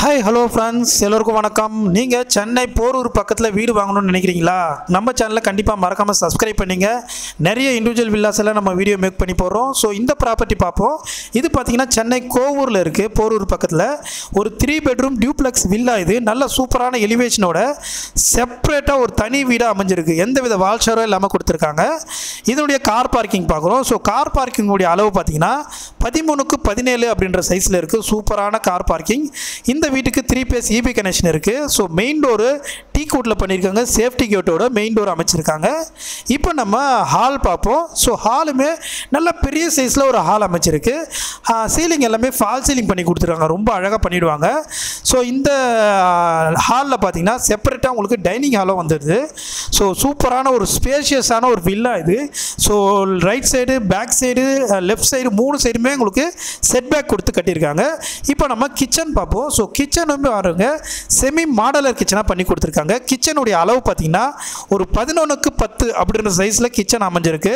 Hi hello friends எல்லோருக்கும் வணக்கம். நீங்கள் சென்னை போரூர் பக்கத்தில் வீடு வாங்கணும்னு நினைக்கிறீங்களா? நம்ம சேனலில் கண்டிப்பாக மறக்காமல் சப்ஸ்கிரைப் பண்ணிங்க. நிறைய இண்டிவிஜுவல் வில்லாஸ் எல்லாம் நம்ம வீடியோ மேக் பண்ணி போடுறோம். ஸோ இந்த ப்ராப்பர்ட்டி பார்ப்போம். இது பார்த்தீங்கன்னா சென்னை கோவூரில் இருக்குது போரூர் பக்கத்தில். ஒரு த்ரீ பெட்ரூம் டியூப்ளெக்ஸ் வில்லா இது. நல்ல சூப்பரான எலிவேஷனோட செப்பரேட்டாக ஒரு தனி வீடாக அமைஞ்சிருக்கு. எந்த வித வால்ஷரும் இல்லாமல் கொடுத்துருக்காங்க. இதனுடைய கார் பார்க்கிங் பார்க்குறோம். ஸோ கார் பார்க்கிங்குடைய அளவு பார்த்தீங்கன்னா பதிமூணுக்கு பதினேழு அப்படின்ற சைஸில் இருக்குது சூப்பரான கார் பார்க்கிங் இந்த வீட்டுக்கு த்ரீ பேஸ் இபி கனெக்ஷன் இருக்குது ஸோ மெயின் டோரு டீ கோட்டில் பண்ணியிருக்காங்க சேஃப்டி கேட்டோட மெயின் டோர் அமைச்சிருக்காங்க. இப்போ நம்ம ஹால் பார்ப்போம். ஸோ ஹாலுமே நல்ல பெரிய சைஸில் ஒரு ஹால் அமைச்சிருக்கு. சீலிங் எல்லாமே ஃபால் சீலிங் பண்ணி கொடுத்துருக்காங்க. ரொம்ப அழகாக பண்ணிவிடுவாங்க ஸோ இந்த ஹாலில் பார்த்தீங்கன்னா செப்பரேட்டாக உங்களுக்கு டைனிங் ஹாலும் வந்துடுது. ஸோ சூப்பரான ஒரு ஸ்பேஷியஸான ஒரு வில்லா இது. So right side back side left side மூணு சைடுமே உங்களுக்கு செட்பேக் கொடுத்து கட்டியிருக்காங்க. இப்போ நம்ம கிச்சன் பார்ப்போம். ஸோ கிச்சனுமே பாருங்க செமி மாடலர் கிச்சனாக பண்ணி கொடுத்துருக்காங்க. கிச்சனுடைய அளவு பார்த்தீங்கன்னா ஒரு பதினொன்றுக்கு பத்து அப்படின்ற சைஸில் கிச்சன் அமைஞ்சிருக்கு.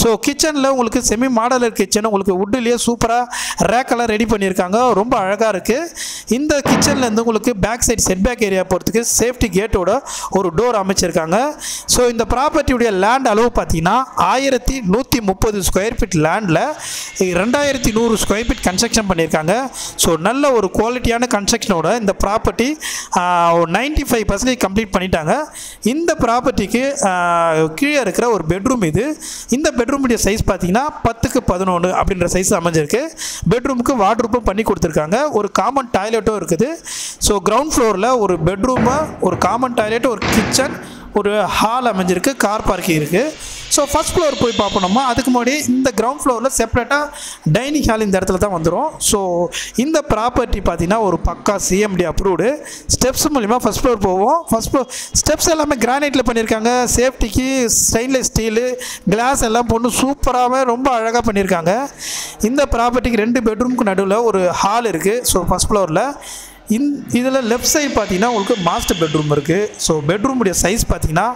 ஸோ கிச்சனில் உங்களுக்கு செமி மாடலர் கிச்சன் உங்களுக்கு வுட்லேயே சூப்பராக ரேக்கெல்லாம் ரெடி பண்ணியிருக்காங்க. ரொம்ப அழகாக இருக்குது இந்த கிச்சன்லேருந்து உங்களுக்கு பேக் சைடு செட்பேக் ஏரியா போகிறதுக்கு சேஃப்டி கேட்டோட ஒரு டோர் அமைச்சிருக்காங்க. ஸோ இந்த ப்ராப்பர்ட்டியுடைய லேண்ட் அளவு பார்த்தீங்கன்னா ஆயிரத்தி நூற்றி முப்பது ஸ்கொயர் ஃபீட் லேண்டில் ரெண்டாயிரத்தி நூறு ஸ்கொயர் ஃபீட் கன்ஸ்ட்ரக்ஷன் பண்ணியிருக்காங்க. ஸோ நல்ல ஒரு குவாலிட்டியான கன்ஸ்ட்ரக்ஷனோட இந்த property ninety five percentage complete பண்ணிட்டாங்க. இந்த ப்ராப்பர்ட்டிக்கு கீழே இருக்கிற ஒரு பெட்ரூம் இது. இந்த பெட்ரூமுடைய சைஸ் பார்த்தீங்கன்னா பத்துக்கு பதினொன்று அப்படின்ற சைஸ் அமைஞ்சிருக்கு. பெட்ரூமுக்கு வார்ட்ரூப்பும் பண்ணி கொடுத்துருக்காங்க. ஒரு காமன் டாய்லெட்டும் இருக்குது. ஸோ கிரவுண்ட் ஃப்ளோரில் ஒரு பெட்ரூமு ஒரு காமன் டாய்லெட் ஒரு கிச்சன் ஒரு ஹால் அமைஞ்சிருக்கு கார் பார்க்கிங் இருக்குது ஸோ ஃபஸ்ட் ஃப்ளோர் போய் பார்ப்போம்மா அதுக்கு முன்னாடி இந்த கிரவுண்ட் ஃப்ளோரில் செப்பரேட்டாக டைனிங் ஹால் இந்த இடத்துல தான் வந்துடும் ஸோ இந்த ப்ராப்பர்ட்டி பார்த்தீங்கன்னா ஒரு பக்கா சிஎம்டி அப்ரூவ்டு ஸ்டெப்ஸ் மூலிமா ஃபஸ்ட் ஃப்ளோர் போவோம். ஃபஸ்ட் ஃப்ளோர் ஸ்டெப்ஸ் எல்லாமே கிரானைட்டில் பண்ணியிருக்காங்க. சேஃப்டிக்கு ஸ்டெயின்லெஸ் ஸ்டீலு கிளாஸ் எல்லாம் போட்டு சூப்பராகவே ரொம்ப அழகாக பண்ணியிருக்காங்க. இந்த ப்ராப்பர்ட்டிக்கு ரெண்டு பெட்ரூமுக்கு நடுவில் ஒரு ஹால் இருக்குது ஸோ ஃபஸ்ட் ஃப்ளோரில் இந் இதில் லெஃப்ட் சைடு பார்த்தீங்கன்னா உங்களுக்கு மாஸ்டர் பெட்ரூம் இருக்குது ஸோ பெட்ரூமுடைய சைஸ் பார்த்தீங்கன்னா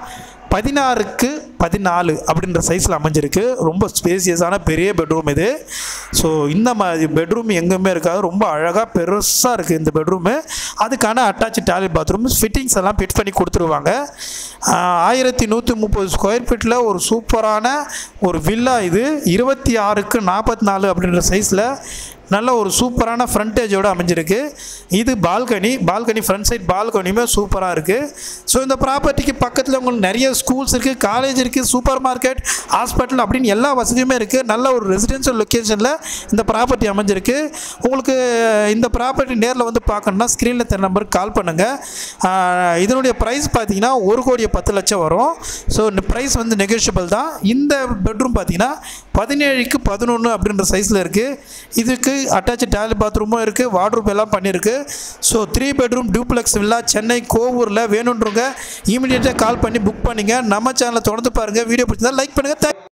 பதினாறுக்கு பதினாலு அப்படின்ற சைஸில் அமைஞ்சிருக்கு. ரொம்ப ஸ்பேசியஸான பெரிய பெட்ரூம் இது. ஸோ இந்த மாதிரி பெட்ரூம் எங்கேயுமே இருக்காது. ரொம்ப அழகாக பெருசாக இருக்குது இந்த பெட்ரூமு அதுக்கான அட்டாச் டாய்லெட் பாத்ரூம் ஃபிட்டிங்ஸ் எல்லாம் ஃபிட் பண்ணி கொடுத்துருவாங்க. ஆயிரத்தி நூற்றி முப்பது ஸ்கொயர் ஃபீட்டில் ஒரு சூப்பரான ஒரு வில்லா இது. இருபத்தி ஆறுக்கு நாற்பத்தி நாலு அப்படின்ற சைஸில் நல்ல ஒரு சூப்பரான ஃப்ரண்டேஜோடு அமைஞ்சிருக்கு. இது பால்கனி பால்கனி ஃப்ரண்ட் சைட் பால்கனியுமே சூப்பராக இருக்குது ஸோ இந்த ப்ராப்பர்ட்டிக்கு பக்கத்தில் உங்களுக்கு நிறைய ஸ்கூல்ஸ் இருக்குது காலேஜ் இருக்குது சூப்பர் மார்க்கெட் ஹாஸ்பிட்டல் அப்படின்னு எல்லா வசதியுமே இருக்குது நல்ல ஒரு ரெசிடென்ஷியல் லொக்கேஷனில் இந்த ப்ராப்பர்ட்டி அமைஞ்சிருக்கு. உங்களுக்கு இந்த ப்ராப்பர்ட்டி நேரில் வந்து பார்க்கணுன்னா ஸ்க்ரீனில் தெரிய நம்பருக்கு கால் பண்ணுங்கள் இதனுடைய ப்ரைஸ் பார்த்தீங்கன்னா ஒரு கோடியே பத்து லட்சம் வரும். ஸோ இந்த ப்ரைஸ் வந்து நெகோஷியபிள் தான். இந்த பெட்ரூம் பார்த்தீங்கன்னா பதினேழுக்கு பதினொன்று அப்படின்ற சைஸில் இருக்குது இதுக்கு அட்டாச் டாய்லெட் பாத்ரூமும் இருக்குது வார்ட்ரூப் எல்லாம் பண்ணியிருக்கு. So three bedroom duplex villa Chennai கோவூரில் வேணுன்றவங்க இமீடியட்டாக கால் பண்ணி புக் பண்ணிங்க. நம்ம சேனலை தொடர்ந்து பாருங்கள் வீடியோ பிடிச்சிருந்தா லைக் பண்ணுங்கள் தேங்க்